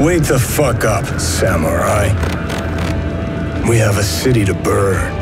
Wake the fuck up, samurai. We have a city to burn.